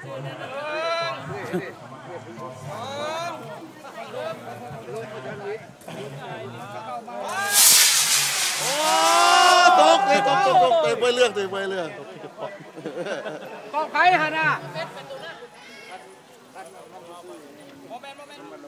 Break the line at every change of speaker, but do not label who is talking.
โอ้ตกเลยตกตกตกเตะไปเรื่องเตะไปเรื่อง
ก็ไก่ฮะน่ะโมเมนต์โมเมนต์